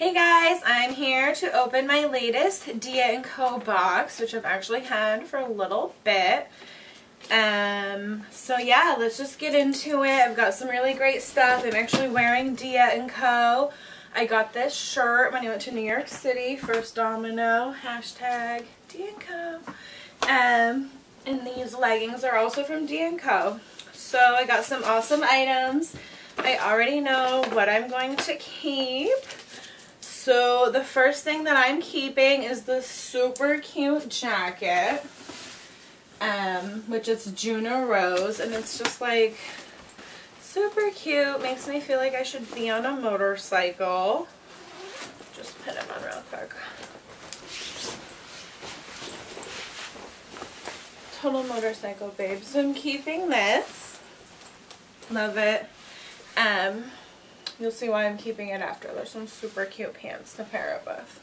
Hey guys, I'm here to open my latest Dia & Co box, which I've actually had for a little bit. Um, so yeah, let's just get into it. I've got some really great stuff. I'm actually wearing Dia & Co. I got this shirt when I went to New York City, first domino, hashtag Dia & Co. Um, and these leggings are also from Dia & Co. So I got some awesome items. I already know what I'm going to keep. So the first thing that I'm keeping is this super cute jacket, um, which is Juno Rose, and it's just like super cute. Makes me feel like I should be on a motorcycle. Just put him on real quick. Total motorcycle babe. So I'm keeping this. Love it. Um, You'll see why I'm keeping it after. There's some super cute pants to pair it with.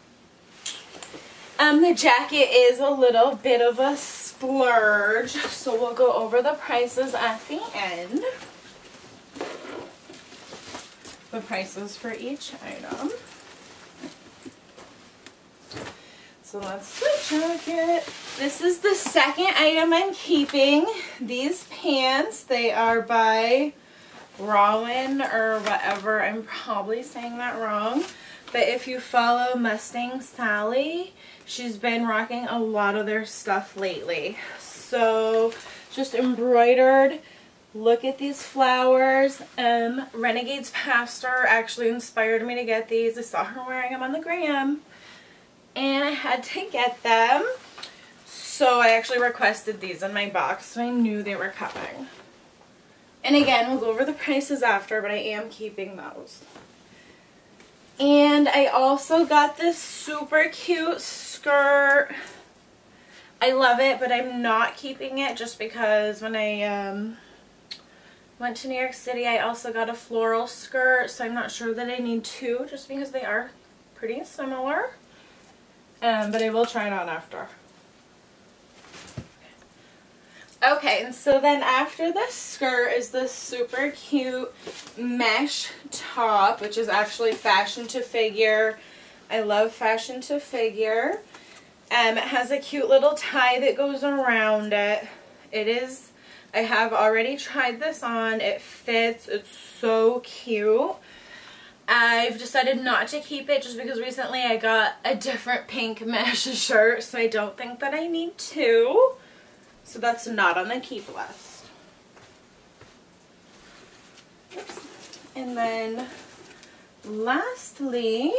Um, the jacket is a little bit of a splurge, so we'll go over the prices at the end. The prices for each item. So that's the jacket. This is the second item I'm keeping. These pants, they are by Rowan or whatever. I'm probably saying that wrong. But if you follow Mustang Sally, she's been rocking a lot of their stuff lately. So just embroidered. Look at these flowers. Um, Renegade's pastor actually inspired me to get these. I saw her wearing them on the gram. And I had to get them. So I actually requested these in my box. So I knew they were coming. And again, we'll go over the prices after, but I am keeping those. And I also got this super cute skirt. I love it, but I'm not keeping it just because when I um, went to New York City, I also got a floral skirt, so I'm not sure that I need two just because they are pretty similar. Um, but I will try it on after. Okay, and so then after the skirt is this super cute mesh top, which is actually fashion to figure. I love fashion to figure. Um, it has a cute little tie that goes around it. It is, I have already tried this on. It fits. It's so cute. I've decided not to keep it just because recently I got a different pink mesh shirt, so I don't think that I need two. So that's not on the keep list. Oops. And then lastly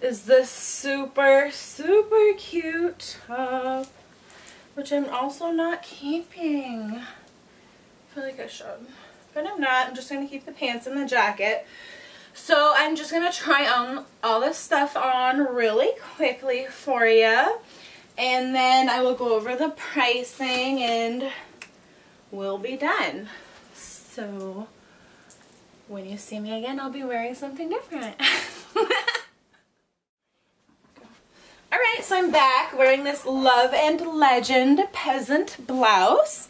is this super, super cute top, which I'm also not keeping. I feel like I should, but I'm not. I'm just going to keep the pants and the jacket. So I'm just going to try on all this stuff on really quickly for you. And then I will go over the pricing and we'll be done. So when you see me again, I'll be wearing something different. Alright, so I'm back wearing this Love and Legend peasant blouse.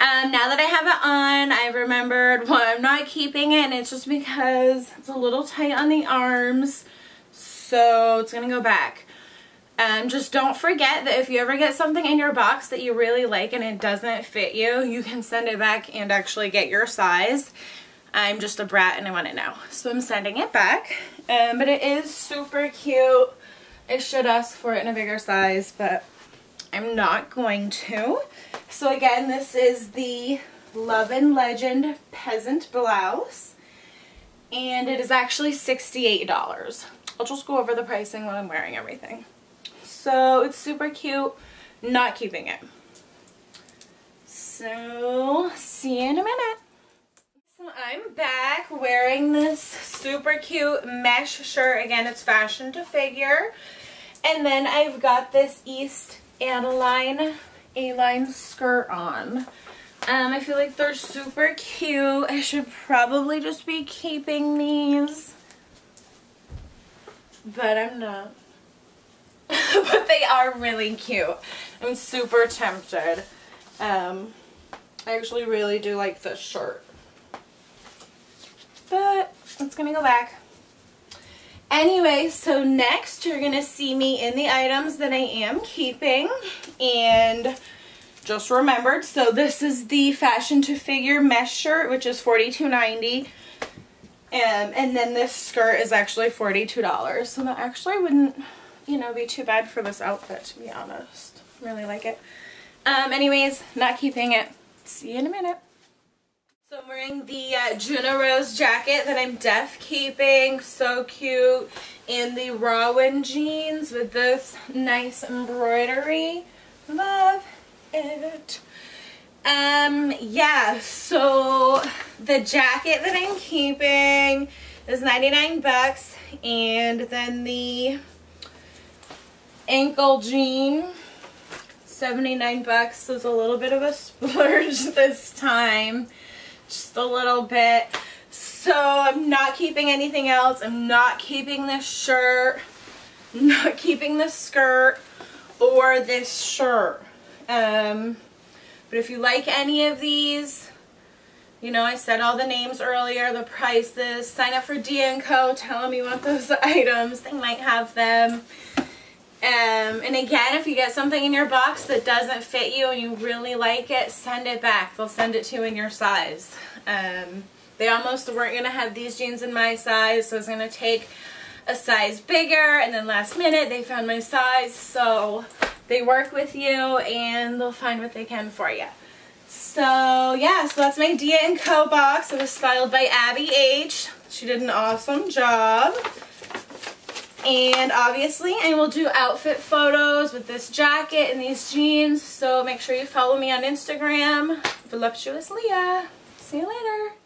Um, now that I have it on, I remembered why well, I'm not keeping it, and it's just because it's a little tight on the arms, so it's going to go back. Um, just don't forget that if you ever get something in your box that you really like and it doesn't fit you, you can send it back and actually get your size. I'm just a brat and I want it now. So I'm sending it back. Um, but it is super cute. I should ask for it in a bigger size, but I'm not going to. So again, this is the Love and Legend Peasant Blouse. And it is actually $68. I'll just go over the pricing when I'm wearing everything. So it's super cute. Not keeping it. So see you in a minute. So I'm back wearing this super cute mesh shirt. Again, it's fashion to figure. And then I've got this East Adeline A-line skirt on. Um, I feel like they're super cute. I should probably just be keeping these. But I'm not. but they are really cute. I'm super tempted. Um, I actually really do like this shirt. But it's going to go back. Anyway, so next you're going to see me in the items that I am keeping. And just remembered, so this is the Fashion to Figure mesh shirt, which is $42.90. Um, and then this skirt is actually $42. So that actually wouldn't, you know, be too bad for this outfit, to be honest. Really like it. Um, anyways, not keeping it. See you in a minute. So I'm wearing the uh, Juno Rose jacket that I'm def keeping. So cute. And the Rowan jeans with this nice embroidery. Love it. Um, yeah, so the jacket that I'm keeping is 99 bucks. And then the ankle jean 79 bucks is a little bit of a splurge this time just a little bit. So I'm not keeping anything else. I'm not keeping this shirt, I'm not keeping this skirt or this shirt. Um, but if you like any of these, you know, I said all the names earlier, the prices, sign up for Dia & Co, tell them you want those items, they might have them. Um, and again, if you get something in your box that doesn't fit you and you really like it, send it back. They'll send it to you in your size. Um, they almost weren't going to have these jeans in my size, so I was going to take a size bigger, and then last minute they found my size, so they work with you and they'll find what they can for you. So yeah, so that's my Dia & Co box. It was styled by Abby H. She did an awesome job. And obviously I will do outfit photos with this jacket and these jeans. So make sure you follow me on Instagram, Voluptuous Leah. See you later.